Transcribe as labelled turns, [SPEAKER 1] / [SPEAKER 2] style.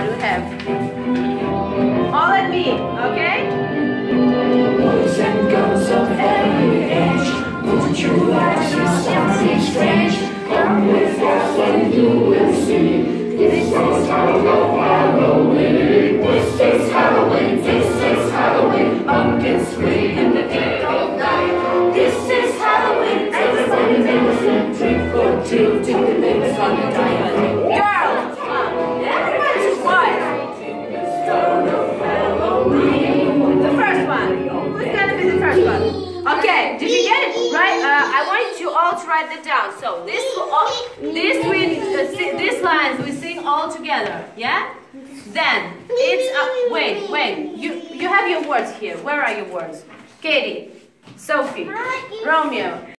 [SPEAKER 1] What do have? All at me, okay?
[SPEAKER 2] Boys and girls of every age, would you like something strange? Come with us and you will see. This is Halloween. This is Halloween, this is Halloween. Pumpkins scream in the dead of night. This is Halloween. Trick or till the on.
[SPEAKER 1] I want you all to write that down. So this all, this we uh, these lines we sing all together. Yeah? Then it's uh, wait wait you you have your words here. Where are your words? Katie, Sophie, Romeo,